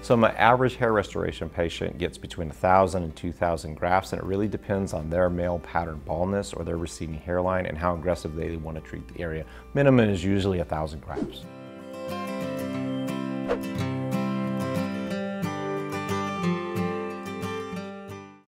So my average hair restoration patient gets between 1,000 and 2,000 grafts and it really depends on their male pattern baldness or their receding hairline and how aggressive they want to treat the area. Minimum is usually 1,000 grafts.